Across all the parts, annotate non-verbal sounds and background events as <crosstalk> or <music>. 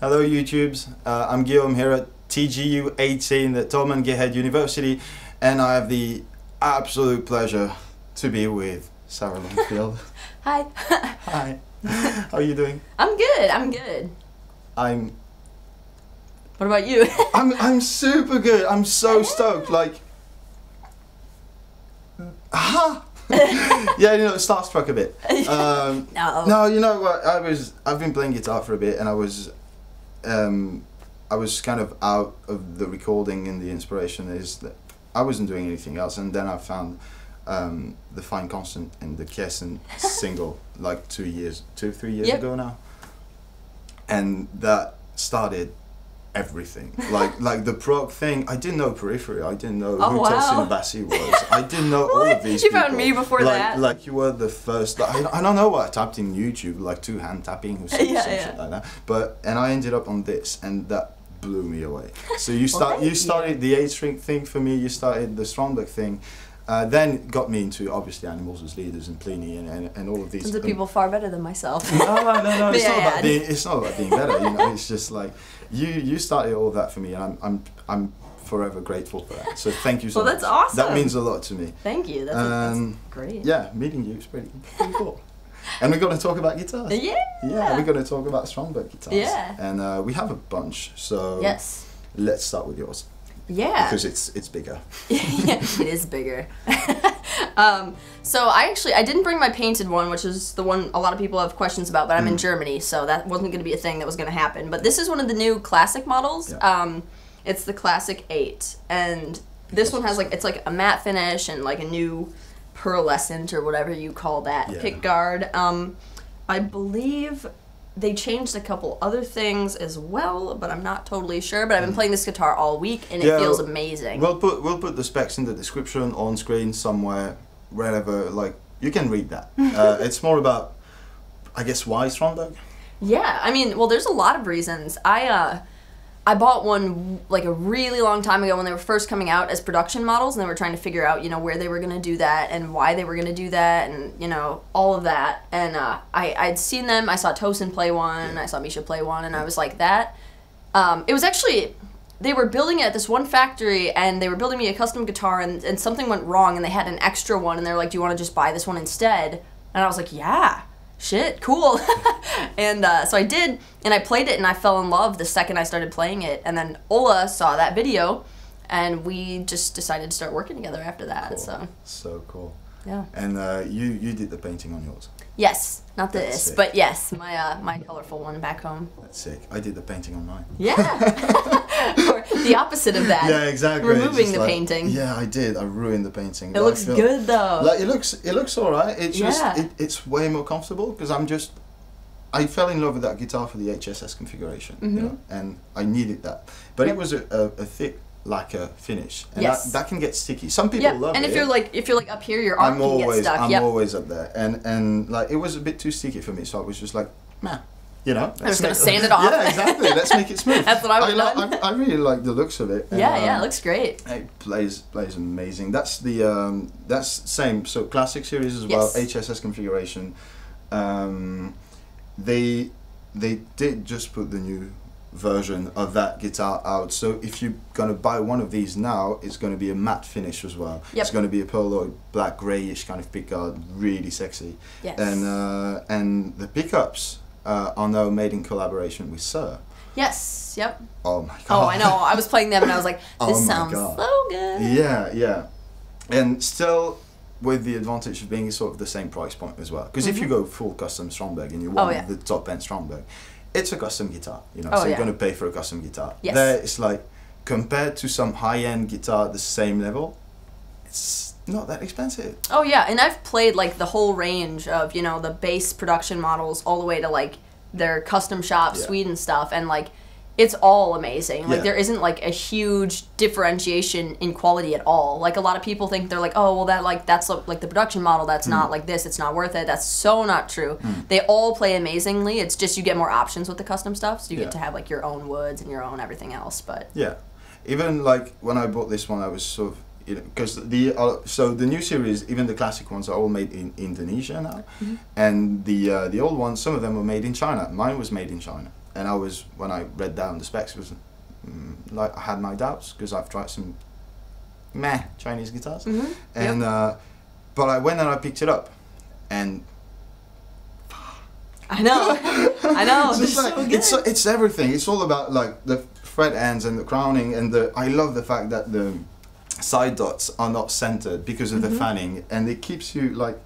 Hello YouTubes, uh, I'm Guillaume here at TGU 18 at Thomann Gearhead University and I have the absolute pleasure to be with Sarah Longfield. <laughs> Hi. <laughs> Hi, how are you doing? I'm good. I'm good. I'm What about you? <laughs> I'm I'm super good. I'm so stoked. Like, ha. yeah, you know, starstruck a bit. Um, no. no, you know what? I was I've been playing guitar for a bit, and I was, um, I was kind of out of the recording and the inspiration is that I wasn't doing anything else, and then I found. Um, the fine constant and the Kiesen <laughs> single like two years two three years Yep. ago now and that started everything. Like <laughs> like the prog thing, I didn't know Periphery. I didn't know Oh, who wow. Tosin Abasi was. I didn't know <laughs> all of these You people. found me before like, that? Like you were the first. Like, I, I don't know what I tapped in YouTube, like two hand tapping or <laughs> some, Yeah, some yeah. shit like that. But and I ended up on this, and that blew me away. So you start thank you you. started the eight string thing for me. You started the Strandberg thing. Uh, then got me into obviously animals as leaders and Plini and, and, and all of these. Tons people far better than myself. <laughs> no, no, no. It's <laughs> not about being. It's not about being better. You know, it's just like you. You started all that for me, and I'm. I'm. I'm forever grateful for that. So thank you so Well, much. that's awesome. That means a lot to me. Thank you. That's, Um, that's great. Yeah, meeting you is pretty, pretty cool. And we're going to talk about guitars. Yeah. Yeah, we're going to talk about Strandberg guitars. Yeah. And uh, we have a bunch. So Yes. let's start with yours Yeah. because it's it's bigger. <laughs> yeah, it is bigger. <laughs> um, so I actually I didn't bring my painted one, which is the one a lot of people have questions about, but I'm in Mm. Germany, so that wasn't going to be a thing that was going to happen. But this is one of the new classic models. Yeah. Um, it's the classic eight, and this one has like it's like a matte finish and like a new pearlescent or whatever you call that Yeah. pick guard. Um, I believe they changed a couple other things as well, but I'm not totally sure. But I've been playing this guitar all week, and Mm. Yeah, it feels amazing. We'll put we'll put the specs in the description on screen somewhere, wherever. Like you can read that. <laughs> uh, it's more about, I guess, why Strandberg. Yeah, I mean, well, there's a lot of reasons. I uh, I bought one like a really long time ago when they were first coming out as production models, and they were trying to figure out, you know, where they were gonna do that and why they were gonna do that, and you know, all of that. And uh, I I'd seen them. I saw Tosin play one. I saw Misha play one, and I was like that. Um, it was actually they were building it at this one factory and they were building me a custom guitar and, and something went wrong and they had an extra one and they're like do you want to just buy this one instead and i was like yeah shit cool <laughs> and uh, so i did and i played it and i fell in love the second i started playing it and then ola saw that video and we just decided to start working together after that Cool. so So cool. Yeah And uh, you you did the painting on yours. yes not That's this sick. but yes my uh, my colorful one back home That's sick. I did the painting on mine. yeah <laughs> or the opposite of that Yeah, exactly. Removing the like- painting Yeah, I did. I ruined the painting. it But looks feel- good though Like it looks, it looks alright. It's just, Yeah. it, it's way more comfortable because I'm just, I fell in love with that guitar for the HSS configuration, you Mhm. know, and I needed that. But Yep. it was a, a, a thick lacquer finish, and Yes. that, that can get sticky. Some people yeah, love and it. if you're like if you're like up here, your arm I'm can always, get stuck. I'm yep. always up there, and and like it was a bit too sticky for me, so I was just like, nah. You know, just let's gonna make- sand it off. Yeah, exactly. Let's make it smooth. <laughs> That's what I would've li- I, I really like the looks of it. and, yeah, yeah, um, it looks great. it plays plays amazing. That's the um, that's same. So classic series as well. Yes. HSS configuration. Um, they they did just put the new version of that guitar out. So if you're gonna buy one of these now, it's gonna be a matte finish as well. Yep. It's gonna be a pearloid black grayish kind of pickguard, really sexy. Yes. And uh, and the pickups uh, are now made in collaboration with Suhr. yes. Yep. Oh my god. Oh, I know. I was playing them and I was like, <laughs> Oh this my sounds God. so good. Yeah, yeah, and still with the advantage of being sort of the same price point as well. Because if you go full custom Strandberg and you want Mm-hmm. Oh, yeah. the top end Strandberg, it's a custom guitar. You know, Oh, so you're going to pay for a custom guitar. Yes. There, it's like compared to some high end guitar at the same level, it's not that expensive. Oh yeah, and I've played like the whole range of you know the base production models all the way to like their custom shop Yeah. Sweden stuff, and like it's all amazing. Like Yeah. there isn't like a huge differentiation in quality at all. Like a lot of people think they're like, oh well, that like that's like the production model. That's Hmm. not like this. It's not worth it. That's so not true. They all play amazingly. It's just you get more options with the custom stuff, so you Yeah. get to have like your own woods and your own everything else. But Yeah, even like when I bought this one, I was sort of you know because the uh, so the new series, even the classic ones, are all made in Indonesia now, Mm-hmm. and the uh, the old ones, some of them were made in China. Mine was made in China. And I was when I read down the specs was mm, like I had my doubts because I've tried some meh Chinese guitars, Mhm. and uh, but I went and I picked it up, and I know. I know. <laughs> it's, like, so it's it's everything. It's all about like the fret ends and the crowning and the. I love the fact that the side dots are not centered because of Mm-hmm. the fanning, and it keeps you like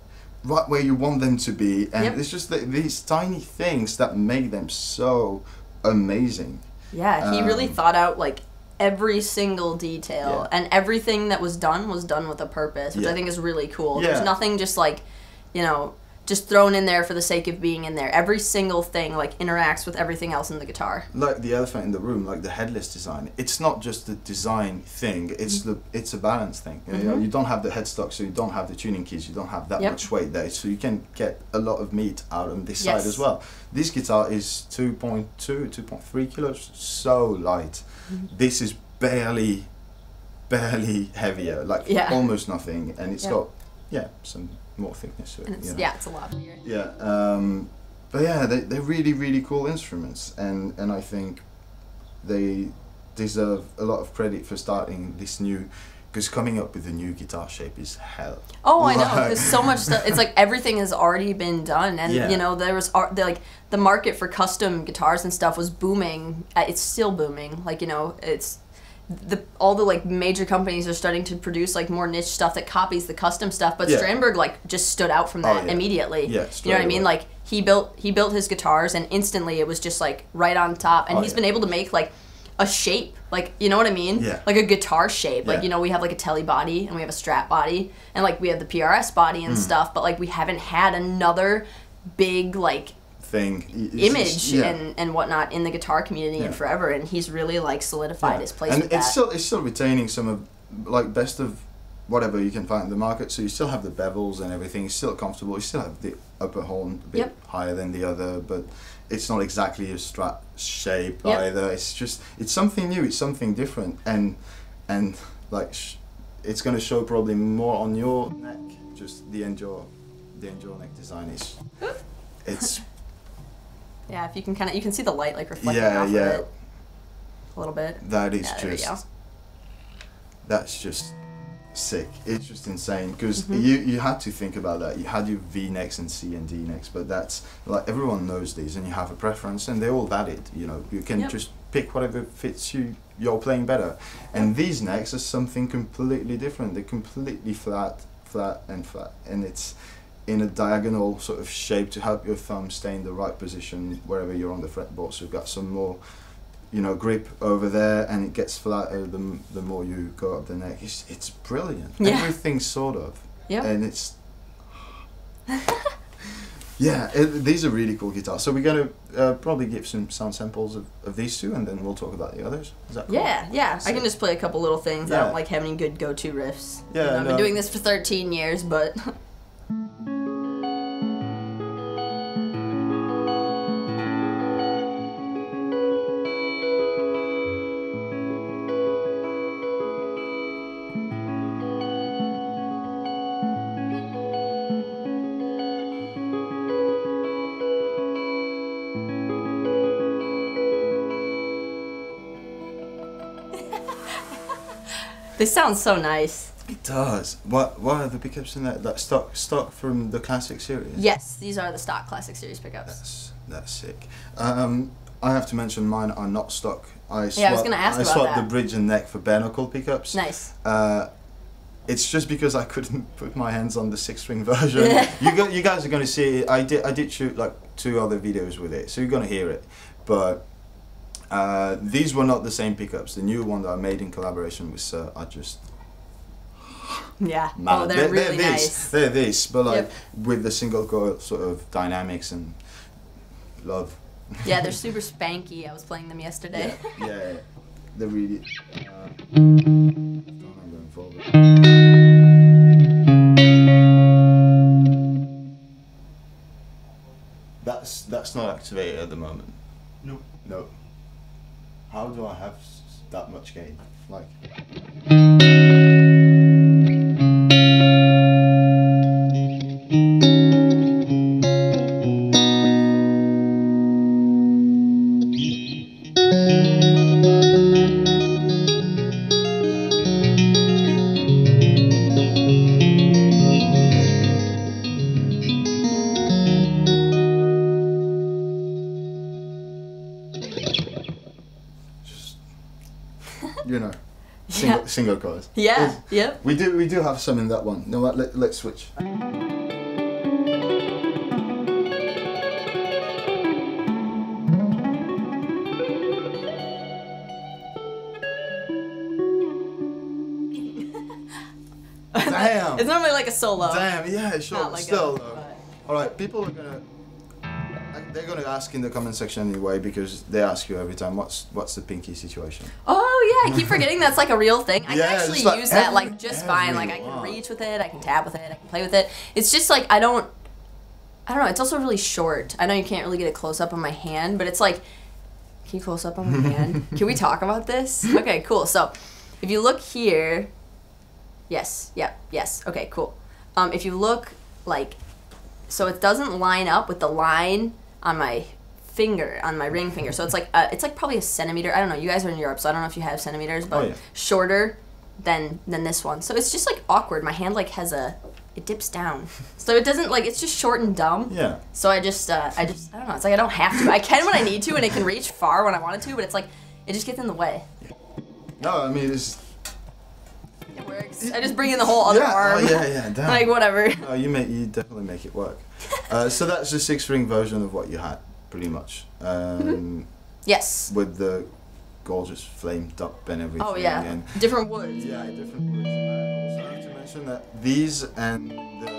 right where you want them to be. And Yep. it's just the, these tiny things that make them so amazing. Yeah, he really Um, thought out like every single detail Yeah. and everything that was done was done with a purpose, which I think is really cool. Yeah. There's nothing just like, you know, just thrown in there for the sake of being in there. Every single thing like interacts with everything else in the guitar. Like the elephant in the room, like the headless design. It's not just the design thing. It's Mm-hmm. the it's a balance thing. You, know, you don't have the headstock, so you don't have the tuning keys. You don't have that Yep. much weight there, so you can get a lot of meat out on this side as well. This guitar is 2.2, 2.3 kilos, so light. Mm-hmm. This is barely, barely heavier, like Yeah. almost nothing, and it's Yeah. got yeah some more thickness it. And it's you know. yeah, it's a lot bigger. Yeah, um, but yeah, they, they're really, really cool instruments, and, and I think they deserve a lot of credit for starting this new, because coming up with a new guitar shape is hell. Oh, I know. There's so much stuff. It's like everything has already been done, and Yeah. you know there was ar- like the market for custom guitars and stuff was booming. Uh, It's still booming. Like you know, it's the all the like major companies are starting to produce like more niche stuff that copies the custom stuff. But Yeah. Strandberg like just stood out from Oh, that yeah. immediately. Yeah, you know what I mean? Like he built he built his guitars, and instantly it was just like right on top. And Oh, he's yeah. been able to make like a shape like you know what i mean Yeah. like a guitar shape like you know we have like a Tele body and we have a strat body and like we have the prs body and hmm. stuff but like we haven't had another big like Thing. It's- image yeah. and and whatnot in the guitar community Yeah. forever and he's really like solidified Yeah. his place and it's that still it's still retaining some of like best of whatever you can find in the market. So you still have the bevels and everything. It's still comfortable. You still have the upper horn a bit Yep. higher than the other, but it's not exactly a strat shape Yep. either. It's just it's something new. It's something different, and and like sh- it's going to show probably more on your neck. Just the endure, the EndurNeck design is. It's yeah if you can kind of you can see the light like reflecting yeah off yeah. of it a little bit That is Yeah, just. That's just sick. It's just insane because Mm-hmm. you you had to think about that. You had your V necks and C and D necks, but that's like everyone knows these, and you have a preference, and they're all valid. You know, you can Yep. just pick whatever fits you. You're playing better, and these necks are something completely different. They're completely flat, flat, and flat, and it's in a diagonal sort of shape to help your thumb stay in the right position wherever you're on the fretboard. So you've got some more you know, grip over there, and it gets flatter the, the more you go up the neck. It's, it's brilliant. Yeah. Everything sort of. Yeah. And it's. yeah, it, these are really cool guitars. So we're going to uh, probably give some sound samples of, of these two, and then we'll talk about the others. Is that cool? Yeah, yeah. I can just play a couple little things. I don't like having good go-to riffs. Yeah, You know, I've no. been doing this for 13 years, but <laughs> they sounds so nice. It does. What What are the pickups in that? That stock stock from the classic series. Yes, these are the stock classic series pickups. That's that's sick. Um, I have to mention mine are not stock. I swapped, Yeah, I was gonna ask I about swapped that. the bridge and neck for bare knuckle pickups. Nice. Uh, it's just because I couldn't <laughs> put my hands on the six string <laughs> version. you go, you guys are going to see. It. I did I did shoot like two other videos with it, so you're going to hear it. But uh, these were not the same pickups. The new one that I made in collaboration with Suhr are just <laughs> Yeah. mad. Oh, they're, really this. nice. They're this, but like Yep. with the single coil sort of dynamics and love. Yeah, they're <laughs> super spanky. I was playing them yesterday. Yeah, yeah, they're really. Uh, I'm going forward. That's that's not activated at the moment. No. No. How do I have that much gain? Like. Single, Yeah. single coils. Yeah. Yep. We do we do have some in that one. No, what? Let, let's switch. Damn. It's normally like a solo. Damn. Yeah. Sure. Like Still. a. All right. People are gonna. They're gonna ask in the comment section anyway because they ask you every time what's what's the pinky situation. Oh yeah, I keep forgetting that's like a real thing. I Yeah, can actually like use that every- like just fine. Like I can reach with it, I can tap with it, I can play with it. It's just like I don't I don't know, it's also really short. I know you can't really get a close up on my hand, but it's like can you close up on my <laughs> hand? Can we talk about this? Okay, cool. So if you look here Yes, yep, yes. Okay, cool. Um, if you look like so it doesn't line up with the line on my finger on my ring finger so it's like uh, it's like probably a centimeter i don't know you guys are in europe so i don't know if you have centimeters but Oh, yeah. shorter than than this one so it's just like awkward my hand like has a it dips down so it doesn't like it's just short and dumb Yeah. so i just uh, i just i don't know it's like i don't have to i can when i need to and it can reach far when i want it to but it's like it just gets in the way No, I mean it's. it works i just bring in the whole other yeah. arm Oh, yeah. Yeah. Damn. like whatever No, you make you definitely make it work. uh, so that's the six ring version of what you had, pretty much, Mm-hmm. um, yes with the gorgeous flame top and everything. oh yeah And different woods yeah, different woods. I also have to mention that these and the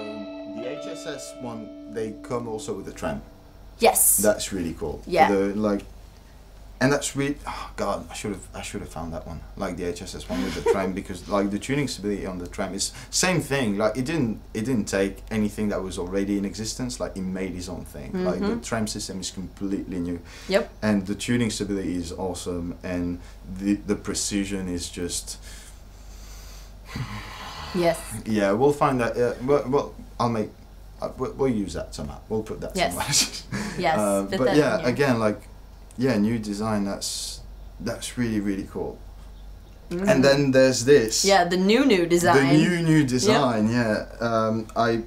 the HSS one they come also with a tram. yes That's really cool. Yeah. The like. And that's really, oh god, I should have, I should have found that one, like the HSS one with the tram, <laughs> because like the tuning stability on the tram is same thing. Like it didn't, it didn't take anything that was already in existence. Like it made its own thing. Like the Mhm. tram system is completely new, yep and the tuning stability is awesome, and the the precision is just, <sighs> yes yeah. We'll find that. Uh, well, well, I'll make. Uh, we'll, we'll use that somehow. We'll put that Yes. somewhere. <laughs> Yes, Uh, but yeah, again, like, yeah, new design. That's that's really really cool. Mhm. And then there's this. Yeah, the new new design. The new new design. Yeah. Um, I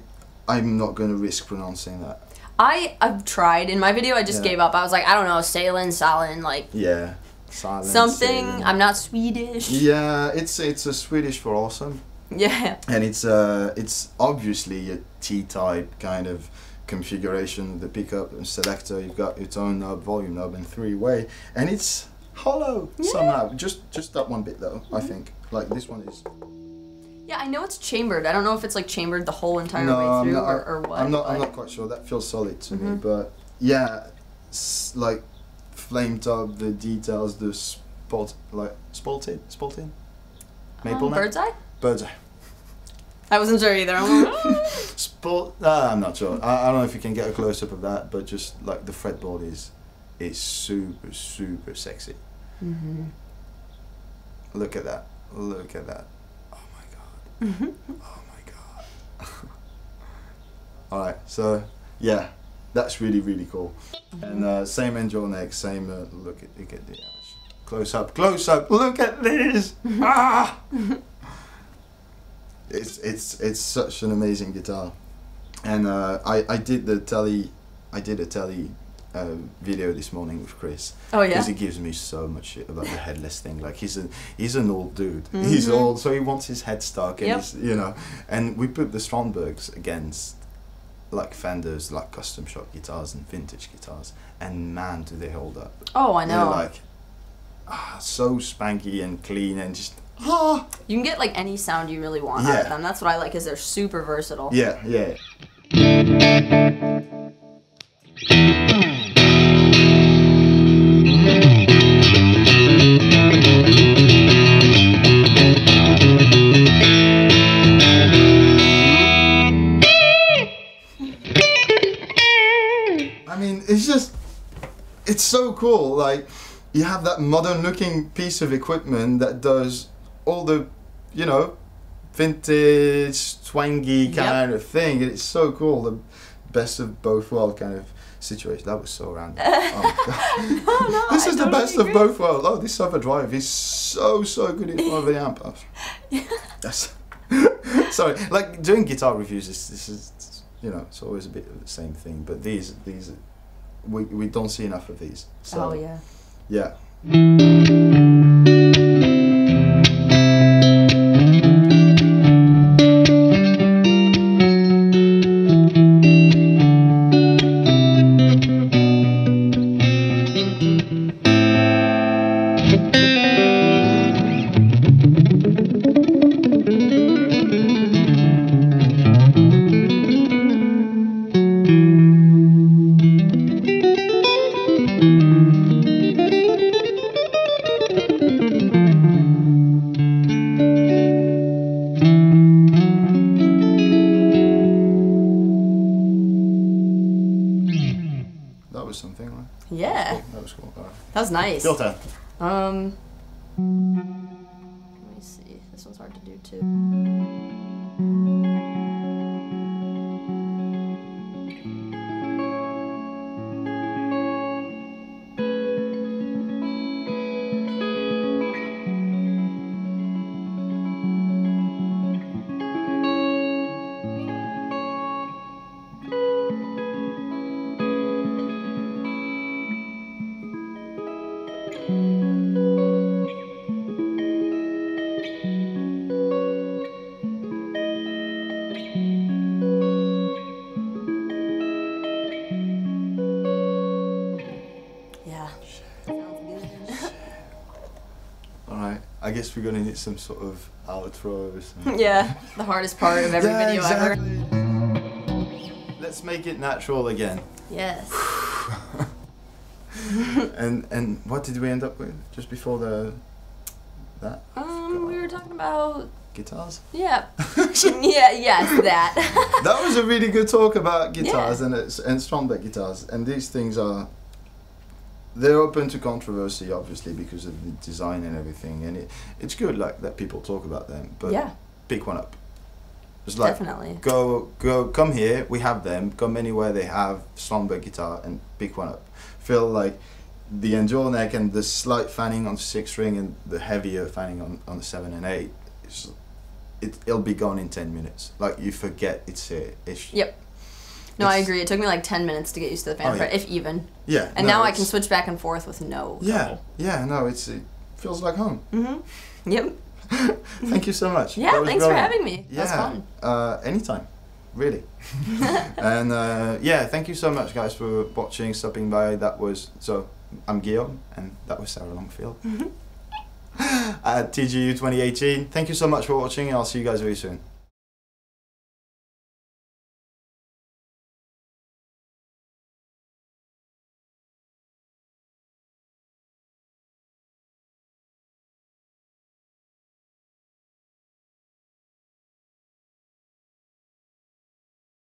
I'm not gonna risk pronouncing that. I I've tried in my video. I just Yeah. gave up. I was like, I don't know, Salen, Salen, like Yeah. Silence. something. and- I'm not Swedish. yeah, it's it's a Swedish for awesome, Yeah. <laughs> and it's uh it's obviously a T-type kind of configuration. The pickup and selector, you've got your tone knob, volume knob, and three-way, and it's hollow Yeah. somehow. Just just that one bit though, I think. Like this one is. Yeah, I know it's chambered. I don't know if it's like chambered the whole entire no, way through not, or, or what. I'm not. I'm not quite sure. That feels solid to me, Mhm. but yeah, like flame top, the details, the spot, like spalted, spalted, maple Um, bird's eye? bird's eye. I wasn't sure either. <laughs> I'm. Uh, I'm not sure. I, I don't know if you can get a close up of that, but just like the fretboard is, is super super sexy. mm-hmm. Look at that. Look at that. Oh my god. Oh my god. <laughs> All right. So yeah, that's really really cool. And uh, same angel neck, same uh, look at look at the close up, close up. Look at this. ah. <laughs> It's it's it's such an amazing guitar, and uh, I I did the Tele, I did a Tele. Uh, video this morning with Kris Oh yeah. because he gives me so much shit about the headless thing. Like he's a he's an old dude. He's Mhm. old, so he wants his headstock, and Yep. he's, you know. And we put the Strandbergs against like Fenders, like custom shop guitars and vintage guitars, and man, do they hold up! Oh, I They're know. like ah, so spanky and clean, and just ah, you can get like any sound you really want out of them. That's what I like. Is they're super versatile. yeah, yeah. I mean, it's just, it's so cool. Like, you have that modern looking piece of equipment that does all the, you know, vintage, twangy Yep. kind of thing. It's so cool. The best of both worlds kind of situation. That was so random. <laughs> Oh, God. no, no. <laughs> this I is the totally best agree. of both worlds. Oh, this other drive is so, so good in front of the <laughs> amp. That's, sorry, like doing guitar reviews is this is you know it's always a bit of the same thing. But these these we we don't see enough of these. So oh yeah. yeah. That was nice. Turn. Um. I guess we're gonna need some sort of outro <laughs> yeah. The hardest part of every Yeah, video ever. Let's make it natural again. Yes. <laughs> and and what did we end up with just before the that Um, we were talking about guitars? <laughs> yeah, yeah, yes, that. that was a really good talk about guitars Yeah. and it's and Strandberg guitars and these things are they're open to controversy obviously because of the design and everything and it it's good like that people talk about them but yeah, pick one up. Just like definitely. go go come here we have them come anywhere they have Strandberg guitar and pick one up. Feel like the EndurNeck and the slight fanning on the six string and the heavier fanning on, on the seven and eight is it, it'll be gone in 10 minutes. Like you forget it's here. It's, Yep. No, I agree. It took me like ten minutes to get used to the fan Oh, yeah. if even. yeah And no, now I can switch back and forth with no. yeah yeah no it's it feels like home Mm-hmm. Yep. <laughs> thank you so much Yeah. Thanks for having me. yeah That was fun. uh anytime really <laughs> <laughs> and uh, yeah, thank you so much, guys, for watching, stopping by. That was so. I'm Guillaume, and that was Sarah Longfield at TGU 2018. Thank you so much for watching, and I'll see you guys very soon.